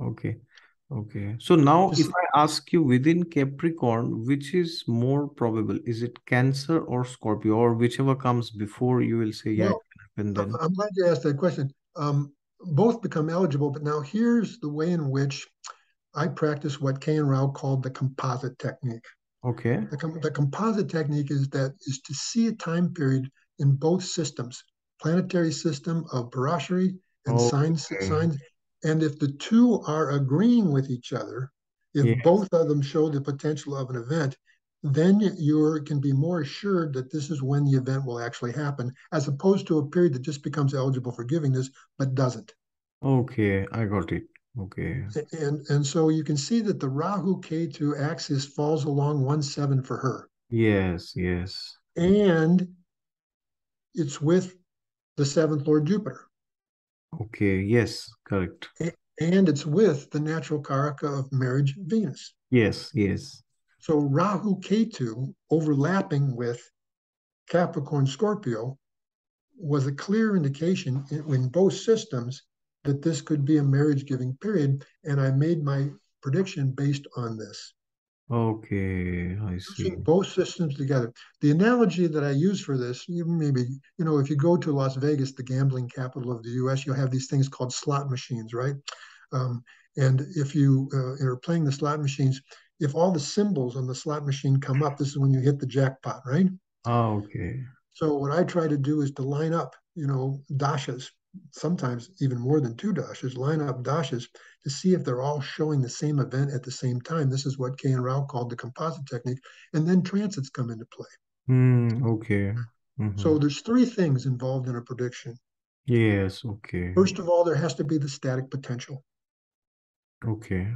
Okay. Okay. So now if I ask you within Capricorn, which is more probable? Is it Cancer or Scorpio or whichever comes before you will say, yeah, it Well, can then. I'm glad you asked that question. Um, both become eligible, but now here's the way in which I practice what K. N. Rao called the composite technique. Okay. The, com- the composite technique is that is to see a time period in both systems, planetary system of Parashari and signs Okay. signs. And if the two are agreeing with each other, if Yes. both of them show the potential of an event, then you can be more assured that this is when the event will actually happen, as opposed to a period that just becomes eligible for giving this but doesn't. Okay. I got it. Okay. And and so you can see that the Rahu Ketu axis falls along one seven for her, Yes. Yes. and it's with the seventh Lord Jupiter, Okay. Yes. Correct. and it's with the natural Karaka of marriage, Venus. Yes. Yes. So Rahu Ketu overlapping with Capricorn Scorpio was a clear indication in, in both systems that this could be a marriage giving period. And I made my prediction based on this. Okay. I see. Both systems together. The analogy that I use for this, you maybe, you know, if you go to Las Vegas, the gambling capital of the US, you'll have these things called slot machines, right? Um, and if you uh, are playing the slot machines, if all the symbols on the slot machine come up, this is when you hit the jackpot, right? Ah, okay. So what I try to do is to line up, you know, dashas, sometimes even more than two dashas, line up dashas to see if they're all showing the same event at the same time. This is what K. N. Rao called the composite technique. And then transits come into play. Hmm. Okay. Mhm. So there's three things involved in a prediction. Yes. Okay. First of all, there has to be the static potential. Okay.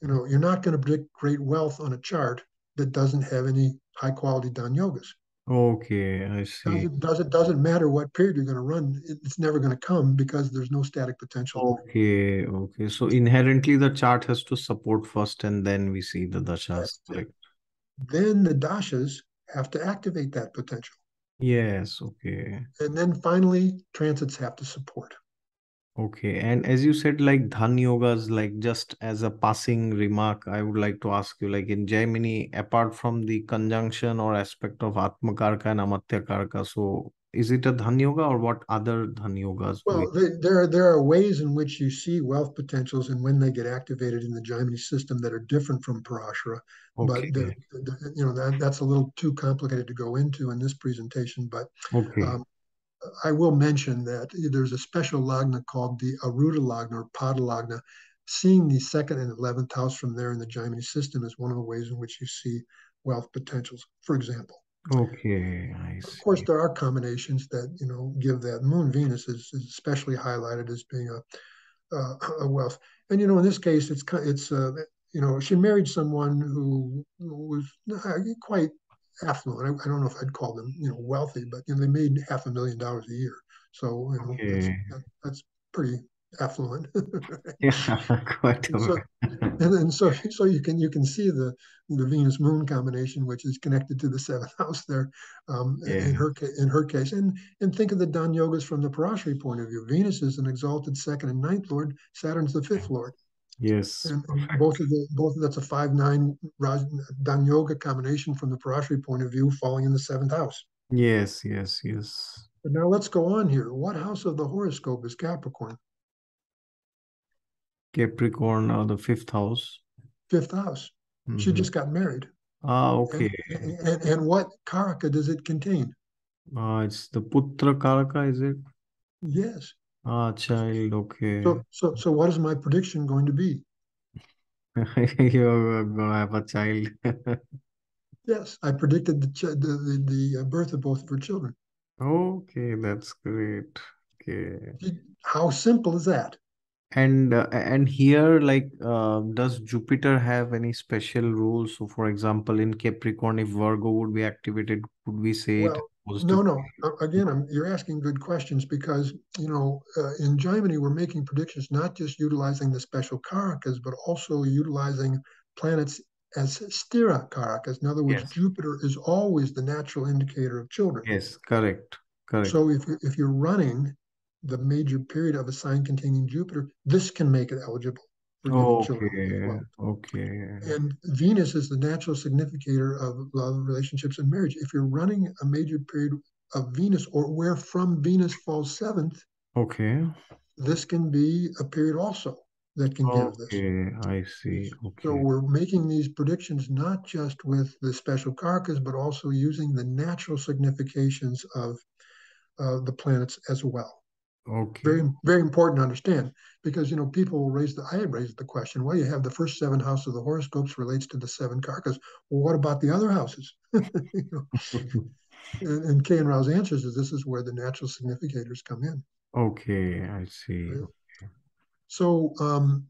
You know, you're not going to predict great wealth on a chart that doesn't have any high quality Dhan Yogas. Okay. I see. it, does it doesn't matter what period you're going to run, it's never going to come because there's no static potential. Okay. Okay. So inherently the chart has to support first and then we see the dashas. Correct. Then the dashas have to activate that potential. Yes. Okay. And then finally, transits have to support. Okay. And as you said, like Dhan Yogas, like just as a passing remark, I would like to ask you, like in Jaimini, apart from the conjunction or aspect of Atmakaraka and Amatyakaraka, so is it a Dhan Yoga or what other Dhan Yogas? Well, we- they, there, there are ways in which you see wealth potentials and when they get activated in the Jaimini system that are different from Parashara. But Okay. the, the, you know that that's a little too complicated to go into in this presentation. But Okay. um, I will mention that there's a special lagna called the Arudha lagna or Pada lagna. Seeing the second and eleventh house from there in the Jaimini system is one of the ways in which you see wealth potentials. For example, Okay. I of course, there are combinations that you know give that. Moon Venus is, is especially highlighted as being a, a, a wealth, and you know in this case it's it's uh, you know she married someone who was uh, quite affluent. I, I don't know if I'd call them you know wealthy, but you know they made half a million dollars a year, so you know that's Okay. that, that's pretty affluent. Yeah, quite And so, and, and so so you can you can see the the Venus Moon combination, which is connected to the seventh house there, um, Yeah. in her in her case, and and think of the Dhan Yogas from the Parashari point of view. Venus is an exalted second and ninth lord. Saturn's the fifth lord, Yes. and, and both of the both of that's a five nine Raj, Dhan Yoga combination from the Parashari point of view, falling in the seventh house. Yes, yes, yes. But now let's go on here. What house of the horoscope is Capricorn? Capricorn or the fifth house. Fifth house. She Mhm. just got married. Ah, okay. and, and what Karaka does it contain? Ah, it's the Putra Karaka, is it? Yes. Ah, child, okay. So, so, so what is my prediction going to be? You're gonna have a child. Yes, I predicted the the, the, the uh, birth of both of her children. Okay, that's great. Okay. How simple is that? And uh, and here, like, uh, does Jupiter have any special rules? So, for example, in Capricorn, if Virgo would be activated, would we say it Well, no, no. Again, I'm, you're asking good questions because, you know, uh, in Jaimini, we're making predictions not just utilizing the special karakas, but also utilizing planets as sthira karakas. In other words, Yes. Jupiter is always the natural indicator of children. Yes, correct, correct. So if, if you're running the major period of a sign containing Jupiter, this can make it eligible children Okay, well. okay, And Venus is the natural significator of love, relationships, and marriage. If you're running a major period of Venus or where from Venus falls seventh, okay, this can be a period also that can give this. okay, I see. Okay. So we're making these predictions not just with the special karakas, but also using the natural significations of uh, the planets as well. Okay, Very, very important to understand because you know people will raise the. I had raised the question. Well, you have the first seven houses of the horoscopes relates to the seven karakas. Well, what about the other houses? and, and K. N. Rao's answers is this is where the natural significators come in. okay, I see. Right. So um,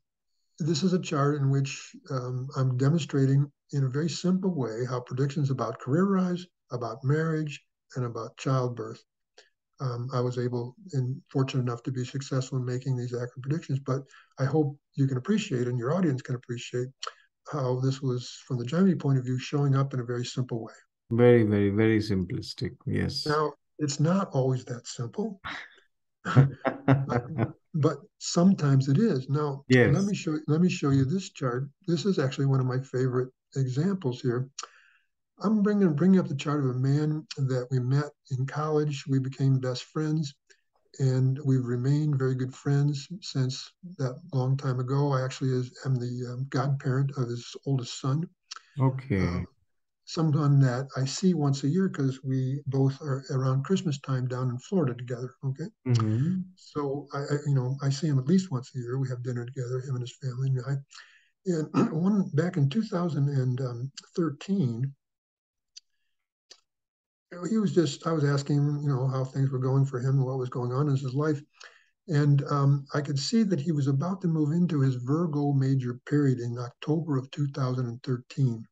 this is a chart in which um, I'm demonstrating in a very simple way how predictions about career rise, about marriage, and about childbirth. Um, I was able and fortunate enough to be successful in making these accurate predictions, but I hope you can appreciate and your audience can appreciate how this was, from the Jaimini point of view, showing up in a very simple way. Very, very, very simplistic. Yes. Now, it's not always that simple. but, but sometimes it is. Now, Yes. let me show let me show you this chart. This is actually one of my favorite examples here. I'm bringing bringing up the chart of a man that we met in college. We became best friends, and we've remained very good friends since that long time ago. I actually is, am the um, godparent of his oldest son Okay. um, someone that I see once a year because we both are around Christmas time down in Florida together. Okay, hmm so I, I, you know, I see him at least once a year. We have dinner together, him and his family and I. And one back in 2013, he was just, I was asking him, you know, how things were going for him and what was going on in his life. And um, I could see that he was about to move into his Virgo major period in October of 2013.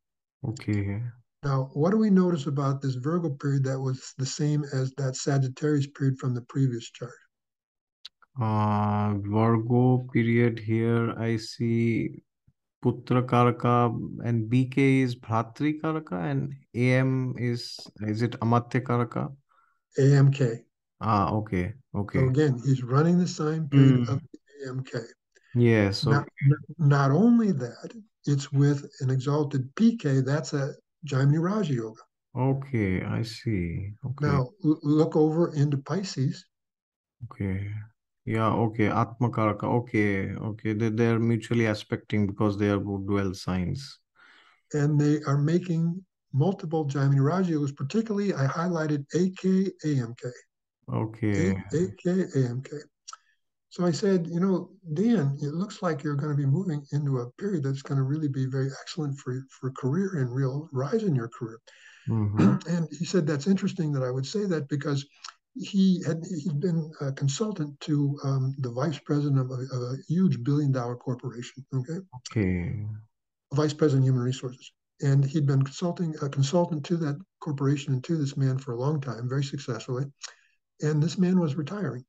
Okay. Now, what do we notice about this Virgo period that was the same as that Sagittarius period from the previous chart? Uh, Virgo period here, I see Putra Karaka and BK is Bhratri Karaka and AM is, is it Amatya Karaka? AMK. Ah, okay, So okay. again, he's running the sign period of the AMK. Yes, Not, okay. not only that, it's with an exalted PK, that's a Jaimini Raja Yoga. Okay, I see. Okay, Now, look over into Pisces, okay. Yeah, okay. Atma Karaka. Okay, okay. They, they're mutually aspecting because they are both dual signs. and they are making multiple Jaimini Raja particularly I highlighted AK, AMK. Okay. A- AK, AMK. So I said, you know, Dan, it looks like you're going to be moving into a period that's going to really be very excellent for for career and real rise in your career. hmm and he said that's interesting that I would say that because he had he'd been a consultant to um, the vice president of a, of a huge billion dollar corporation. Okay, Okay. vice president of human resources, and he'd been consulting a consultant to that corporation and to this man for a long time, very successfully. And this man was retiring.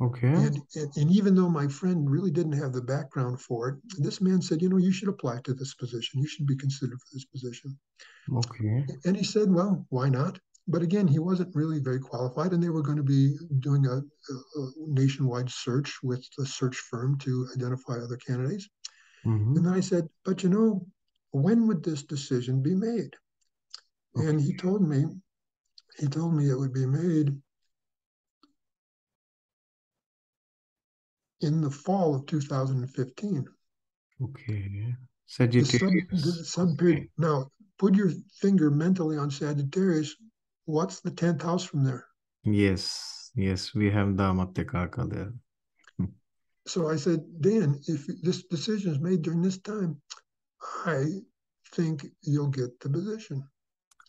Okay. And, and, and even though my friend really didn't have the background for it, this man said, you know, you should apply to this position. You should be considered for this position. Okay. And he said, well, why not? But again, he wasn't really very qualified, and they were going to be doing a, a nationwide search with a search firm to identify other candidates. hmm And then I said, but you know, when would this decision be made? And he told me, he told me it would be made in the fall of 2015. Okay. The Sagittarius. sun, the sun period. Okay. Now, put your finger mentally on Sagittarius. What's the 10th house from there? Yes. Yes, we have the Amatya there. So I said, Dan, if this decision is made during this time, I think you'll get the position.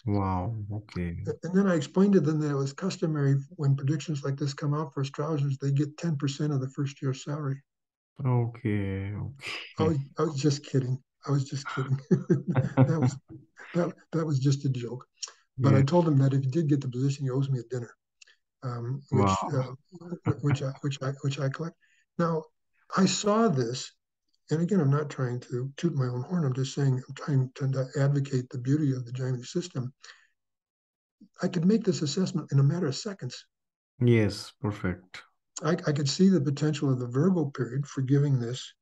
Wow. Okay. And then I explained to them that it was customary when predictions like this come out for astrologers, they get 10% of the first year's salary. Okay. I Okay. was, I was just kidding. I was just kidding. that was that, that was just a joke. But I told him that if he did get the position, he owes me a dinner, um, which Wow. uh, which I which I which I collect. Now I saw this, and again, I'm not trying to toot my own horn. I'm just saying I'm trying to advocate the beauty of the Jaimini system. I could make this assessment in a matter of seconds. Yes, perfect. I, I could see the potential of the Virgo period for giving this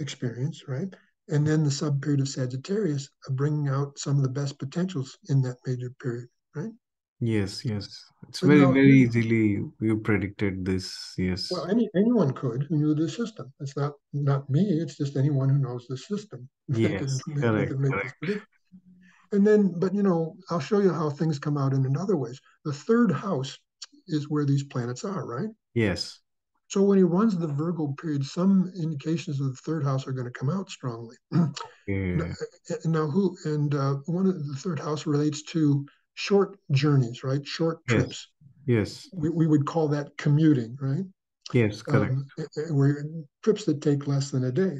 experience, right? And then the sub period of Sagittarius of bringing out some of the best potentials in that major period, right? Yes, yes. It's But very, now, very easily you predicted this. Yes. well, any anyone could who knew the system. It's not not me. It's just anyone who knows the system Yes, correct, could make this correct. And then, but you know, I'll show you how things come out in another ways. The third house is where these planets are, right? Yes. So when he runs the Virgo period, some indications of the third house are going to come out strongly. now, now who and uh, one of the third house relates to short journeys, right? Short trips. Yes. We, we would call that commuting, right? Yes, correct. Um, eh, where trips that take less than a day.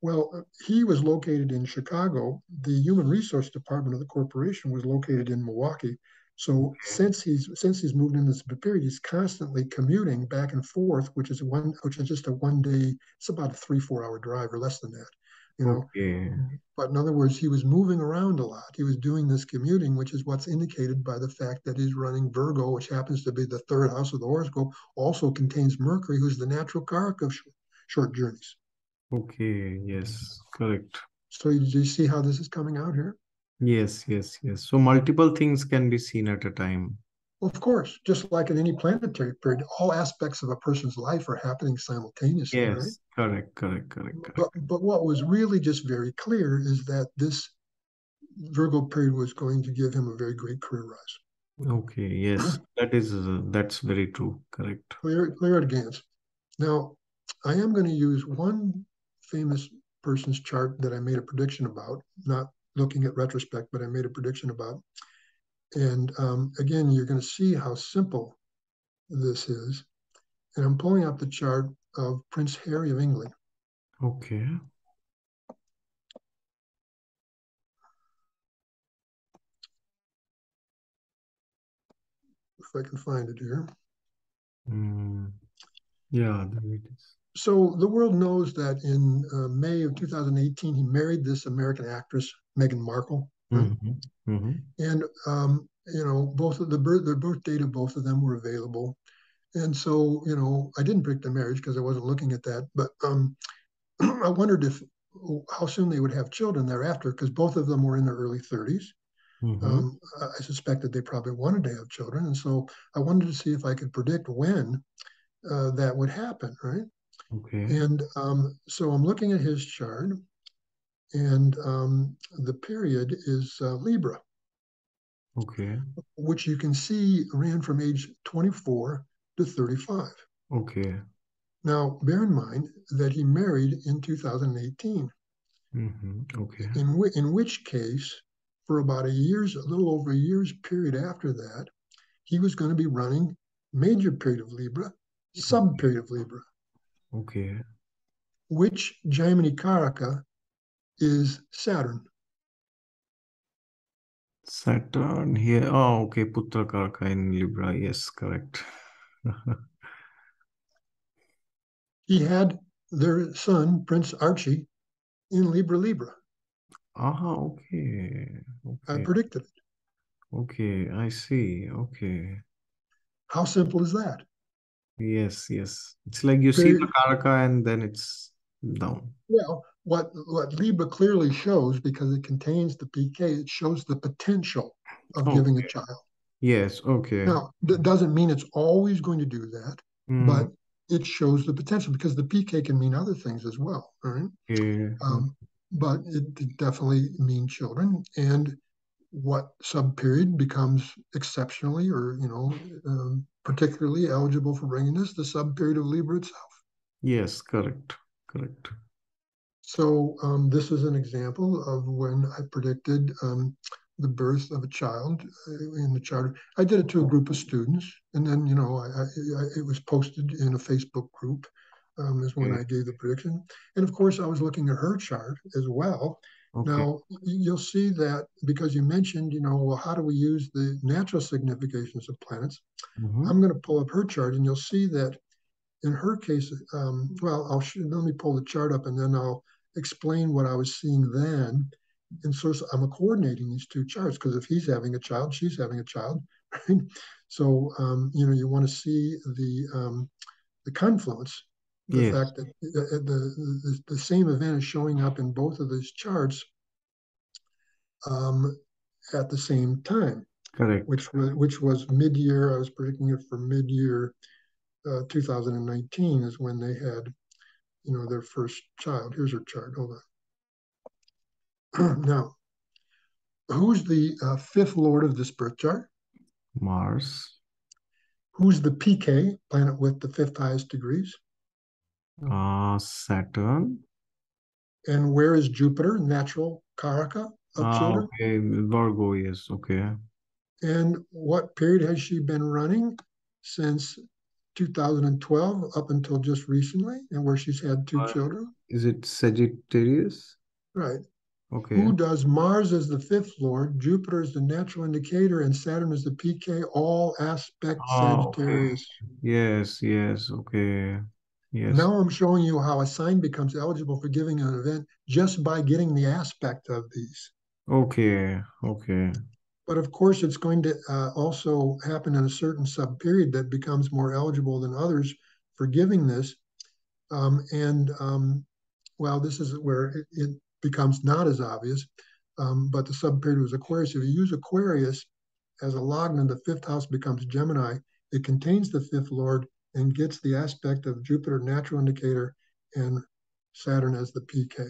Well, uh, he was located in Chicago. The human resource department of the corporation was located in Milwaukee. So since he's since he's moved into this period, he's constantly commuting back and forth, which is one which is just a one day. It's about a three four hour drive or less than that, you know. Okay. But in other words, he was moving around a lot. He was doing this commuting, which is what's indicated by the fact that he's running Virgo, which happens to be the third house of the horoscope, also contains Mercury, who's the natural karaka of short, short journeys. Okay. Yes, correct. So you, do you see how this is coming out here? Yes, yes, yes. So multiple things can be seen at a time. Of course, just like in any planetary period, all aspects of a person's life are happening simultaneously, right? Yes, correct, correct, correct, But but what was really just very clear is that this Virgo period was going to give him a very great career rise. Okay. Yes, that is uh, that's very true. Correct. Clear, clear at glance. Now, I am going to use one famous person's chart that I made a prediction about, not looking at retrospect, but I made a prediction about. And um, again, you're going to see how simple this is. And I'm pulling up the chart of Prince Harry of England. Okay. if I can find it here. Mm. Yeah, there it is. So the world knows that in uh, May of 2018, he married this American actress, Meghan Markle. right? Mm-hmm. Mm-hmm. And, um, you know, both of the birth, the birth date of both of them were available. And so, you know, I didn't predict the marriage because I wasn't looking at that. But um, I wondered if how soon they would have children thereafter because both of them were in their early 30s. Mm-hmm. Um, I suspected they probably wanted to have children. And so I wanted to see if I could predict when uh, that would happen, right? Okay. And um, so I'm looking at his chart, and um, the period is uh, Libra, Okay. which you can see ran from age 24 to 35. Okay. Now, bear in mind that he married in 2018, Mm-hmm. Okay. in, whi- in which case, for about a year's, a little over a year's period after that, he was going to be running major period of Libra, sub period of Libra, Okay. which Jaimini Karaka is Saturn. Saturn here. Oh, okay. Putra Karaka in Libra. Yes, correct. He had their son, Prince Archie, in Libra Libra. Ah, okay. I predicted it. Okay. I see. Okay. How simple is that? Yes, yes. It's like you see the Karaka and then it's down. Well, what what Libra clearly shows, because it contains the PK, it shows the potential of giving a child. Yes. Okay. Now, that doesn't mean it's always going to do that, Mm, but it shows the potential because the PK can mean other things as well. right? okay. Um, but it, it definitely means children. And what sub period becomes exceptionally or, you know, um, particularly eligible for bringing this, the sub period of Libra itself. Yes, correct. Correct. So um, this is an example of when I predicted um, the birth of a child uh, in the charter. I did it to a group of students, and then you know I, I, I, it was posted in a Facebook group. Um, is when Okay. I gave the prediction, and of course I was looking at her chart as well. Okay. Now you'll see that because you mentioned, you know, well, how do we use the natural significations of planets? Mhm. I'm going to pull up her chart, and you'll see that in her case, um, well, I'll let me pull the chart up, and then I'll explain what I was seeing then. And so so I'm coordinating these two charts because if he's having a child, she's having a child, right? So um, you know, you want to see the um, the confluence the Yes, fact that the, the, the, the same event is showing up in both of these charts um, at the same time, correct. which was which was mid-year. I was predicting it for mid-year uh, 2019 is when they had, you know, their first child. Here's her chart. Hold on. now, who's the uh, fifth lord of this birth chart? Mars, Who's the PK planet with the fifth highest degrees? uh, Saturn. And where is Jupiter, natural Karaka of Ah, children? okay. Virgo, yes, okay. And what period has she been running since 2012 up until just recently, and where she's had two Uh, children? Is it Sagittarius? Right. Okay. Who does Mars as the fifth lord, Jupiter is the natural indicator, and Saturn is the PK, all aspect okay. Sagittarius. Yes, yes, okay. Yes. Now I'm showing you how a sign becomes eligible for giving an event just by getting the aspect of these. Okay, okay. But of course, it's going to uh, also happen in a certain sub period that becomes more eligible than others for giving this. Um, and um, well, this is where it, it becomes not as obvious. Um, but the sub period was Aquarius. If you use Aquarius as a lagna, the fifth house becomes Gemini. It contains the fifth lord and gets the aspect of Jupiter, natural indicator, and Saturn as the PK.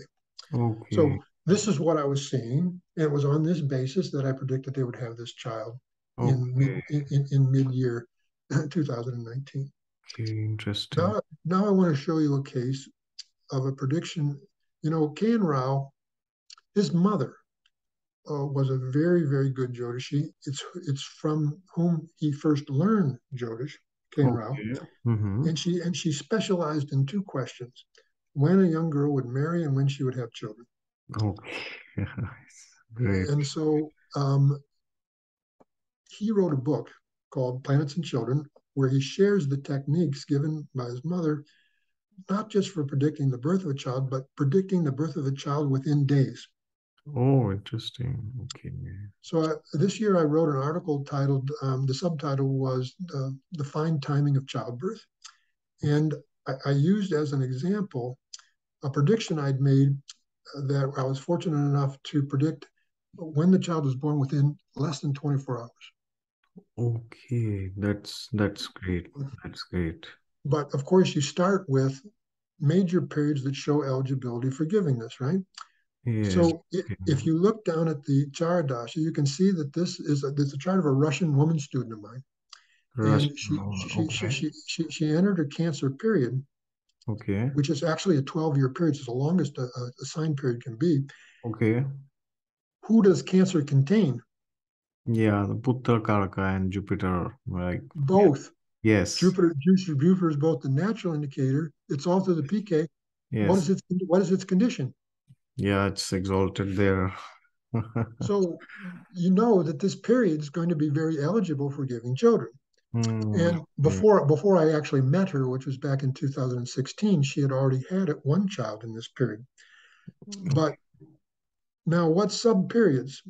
Okay. So this is what I was seeing. And it was on this basis that I predicted they would have this child in mid, Okay. in, in mid-year 2019. Okay, interesting. Now, now I want to show you a case of a prediction. You know, K.N. Rao, his mother uh, was a very, very good Jyotishi. It's it's from whom he first learned Jyotish. Rao, Okay. Mm-hmm. and she and she specialized in two questions: when a young girl would marry and when she would have children. Okay. Great. And so um, he wrote a book called Planets and Children, where he shares the techniques given by his mother, not just for predicting the birth of a child, but predicting the birth of a child within days. Oh, interesting. Okay. So I, this year I wrote an article titled, um, the subtitle was uh, The Fine Timing of Childbirth. And I, I used as an example a prediction I'd made uh, that I was fortunate enough to predict when the child was born within less than 24 hours. Okay, that's that's great. That's great. But of course, you start with major periods that show eligibility for giving this, right? Yes. So if you look down at the Charadasha, you can see that this is a, this is a chart of a Russian woman student of mine. Russian, And she, oh, she, she, okay. she, she, she entered her cancer period, Okay. which is actually a 12 year period. It's the longest a, a sign period can be. Okay. Who does cancer contain? Yeah, the Putra Karaka and Jupiter, like Both. yes. Jupiter, Jupiter, Jupiter is both the natural indicator. It's also the PK. Yes. What is its what is its condition? Yeah, it's exalted there. So you know that this period is going to be very eligible for giving children. Hmm, And before before I actually met her, which was back in 2016, she had already had it one child in this period. But now, what sub periods?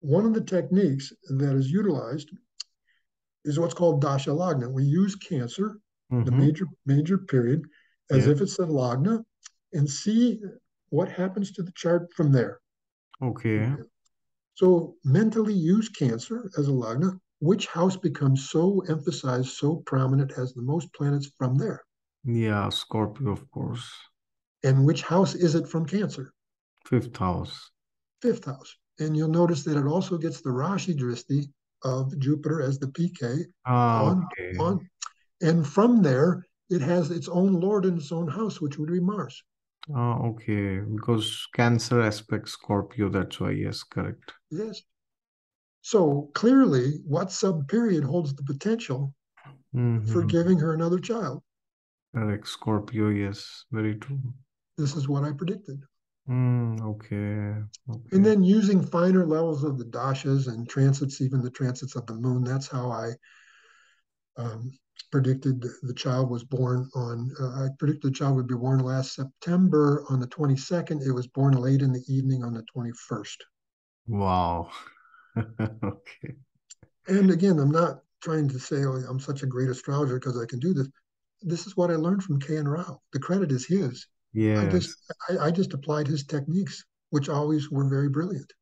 One of the techniques that is utilized is what's called dasha lagna. We use Cancer, the Mhm. major major period, as Yeah. if it's a lagna, and see what happens to the chart from there. Okay. So mentally use Cancer as a lagna. Which house becomes so emphasized, so prominent, has the most planets from there? Yeah, Scorpio, of course. And which house is it from Cancer? Fifth house. Fifth house. And you'll notice that it also gets the Rashi Drishti of Jupiter as the PK Ah, on, okay. on. And from there, it has its own lord in its own house, which would be Mars. Ah, okay. Because Cancer aspect Scorpio, that's why, yes, correct. Yes. So clearly, what sub period holds the potential for Mhm. giving her another child? Correct. Scorpio, yes, very true. This is what I predicted. Mm, okay. Okay. And then using finer levels of the dashas and transits, even the transits of the moon, that's how I um, predicted the child was born on, uh, I predicted the child would be born last September on the 22nd. It was born late in the evening on the 21st. Wow. Okay. And again, I'm not trying to say, oh, I'm such a great astrologer because I can do this. this is what I learned from K. N. Rao. The credit is his. Yeah. I just I, I just applied his techniques, which always were very brilliant.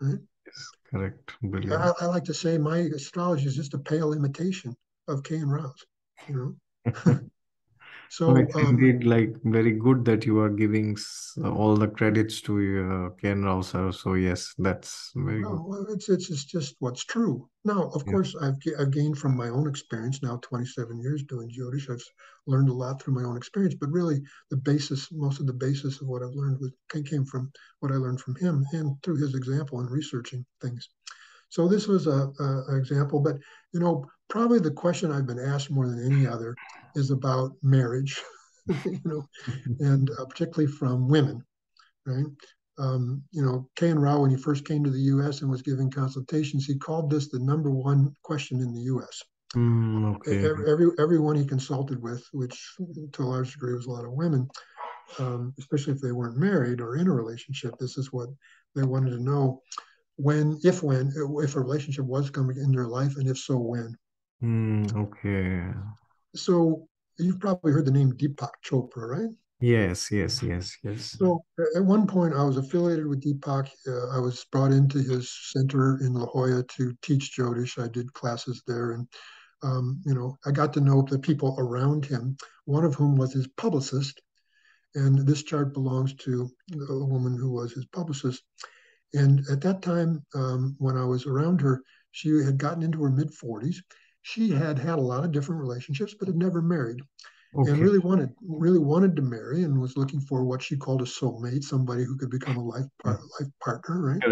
Right? Yes, correct. Brilliant. I, I like to say my astrology is just a pale imitation of K. N. Rao's. You know. So Well, it's um, indeed like very good that you are giving all the credits to uh, K. N. Rao sir. So yes, that's very good. no, well, it's it's it's just what's true. Now, of Yeah. course, I've I've gained from my own experience now 27 years doing Jyotish. I've learned a lot through my own experience, but really the basis, most of the basis of what I've learned was came- came from what I learned from him and through his example and researching things. So this was a, a, example, but you know, probably the question I've been asked more than any other is about marriage, you know, and uh, particularly from women, right? Um, you know, K. N. Rao, when he first came to the U.S. and was giving consultations, he called this the number one question in the U.S. Mm, okay. Every, every everyone he consulted with, which to a large degree was a lot of women, um, especially if they weren't married or in a relationship, this is what they wanted to know: when, if when, if a relationship was coming in their life, and if so, when. Mm, okay. So you've probably heard the name Deepak Chopra, right? Yes, yes, yes, yes. So at one point, I was affiliated with Deepak. Uh, I was brought into his center in La Jolla to teach Jyotish. I did classes there, and um, you know, I got to know the people around him. One of whom was his publicist, and this chart belongs to a woman who was his publicist. And at that time, um, when I was around her, she had gotten into her mid 40s. She had had a lot of different relationships, but had never married and really wanted really wanted to marry and was looking for what she called a soulmate, somebody who could become a life par- life partner, right?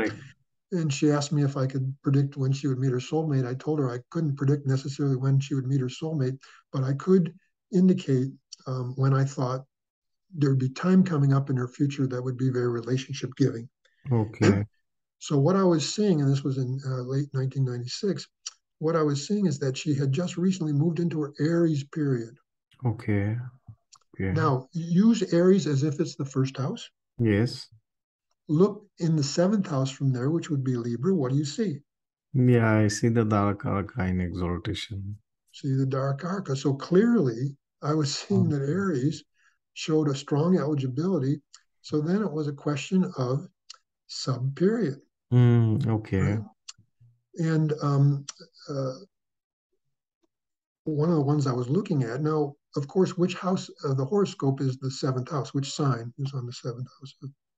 And she asked me if I could predict when she would meet her soulmate. I told her I couldn't predict necessarily when she would meet her soulmate, but I could indicate um, when I thought there would be time coming up in her future that would be very relationship giving. Okay. So what I was seeing, and this was in uh, late 1996, what I was seeing is that she had just recently moved into her Aries period. Okay. Okay. Now, use Aries as if it's the first house. Yes. Look in the seventh house from there, which would be Libra. What do you see? Yeah, I see the Darakaraka in exaltation. See the Darakaraka. So clearly, I was seeing that Aries showed a strong eligibility. So then it was a question of sub period. Mm, okay. And um, uh, one of the ones I was looking at now, of course, which house of the horoscope is the seventh house? Which sign is on the seventh house?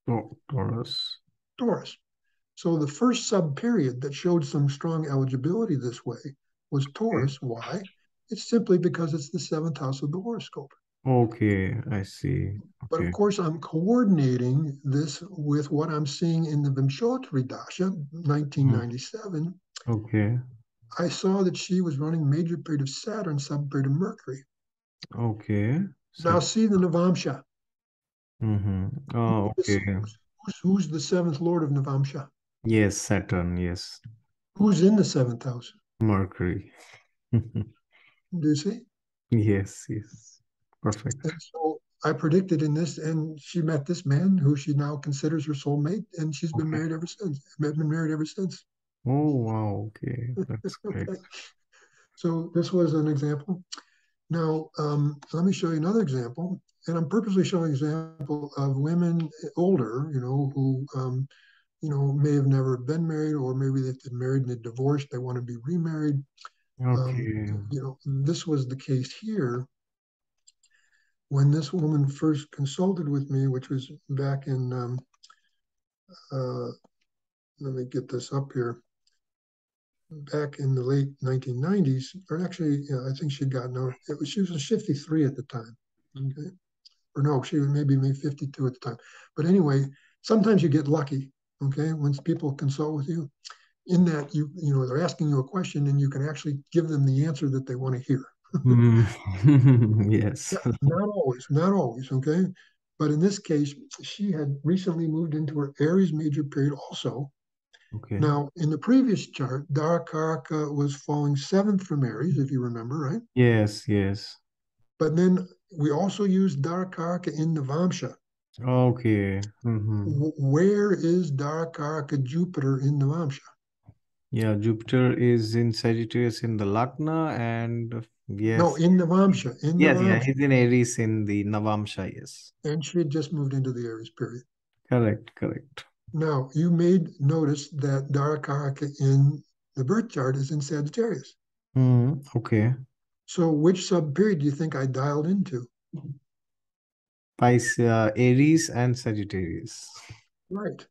Oh, Taurus. Taurus. So the first sub period that showed some strong eligibility this way was Taurus. Why? It's simply because it's the seventh house of the horoscope. Okay, I see. But of course, I'm coordinating this with what I'm seeing in the Vimshotri Dasha, 1997. Okay. I saw that she was running major period of Saturn, sub period of Mercury. Okay. Now see the Navamsha. mm-hmm. Oh, Who's, okay. who's, who's the seventh lord of Navamsha? Yes, Saturn. Yes. Who's in the seventh house? Mercury. Do you see? Yes, yes. Perfect. And so I predicted in this, and she met this man who she now considers her soulmate, and she's been Okay. married ever since. Been married ever since. Oh, wow. Okay. That's great. Okay. So this was an example. Now, um, let me show you another example. And I'm purposely showing example of women older, you know, who, um, you know, may have never been married, or maybe they've been married and they divorced, they want to be remarried. Um, Okay. you know, this was the case here when this woman first consulted with me, which was back in, um, uh, let me get this up here, back in the late 1990s, or actually, I think she'd gotten out, it was, she was 53 at the time, okay? Or no, she was maybe maybe 52 at the time. But anyway, sometimes you get lucky, okay? Once people consult with you, in that you, you know, they're asking you a question and you can actually give them the answer that they want to hear. Mm. Yes. Not always, not always, okay? But in this case, she had recently moved into her Aries major period also. Okay. Now, in the previous chart, Darakaraka was falling seventh from Aries, if you remember, right? Yes, yes. But then we also used Darakaraka in Navamsha. Okay. Mm-hmm. Where is Darakaraka Jupiter in the Navamsha? Yeah, Jupiter is in Sagittarius in the Lagna and Yes. No, in Navamsha, in Yes, yeah, he's in Aries in the Navamsha, yes. And she had just moved into the Aries period. Correct, correct. Now, you made notice that Darakaraka in the birth chart is in Sagittarius. Mm, okay. So which sub period do you think I dialed into? Pisces, uh, Aries and Sagittarius. Right.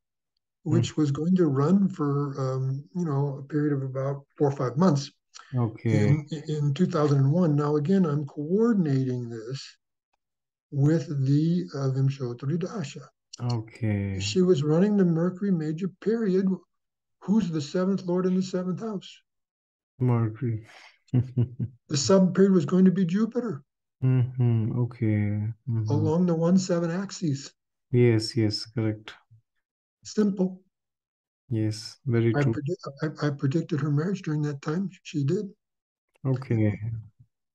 Which was going to run for, um, you know, a period of about four or five months Okay. in, in 2001. Now, again, I'm coordinating this with the uh, Vimshotri Dasha. Okay. She was running the Mercury major period. Who's the seventh lord in the seventh house? Mercury. The sub period was going to be Jupiter Mm-hmm. Okay. Mhm. along the one seven axis. Yes, yes, correct. Simple. Yes, very I, true. predict, I, I predicted her marriage during that time. She did. Okay.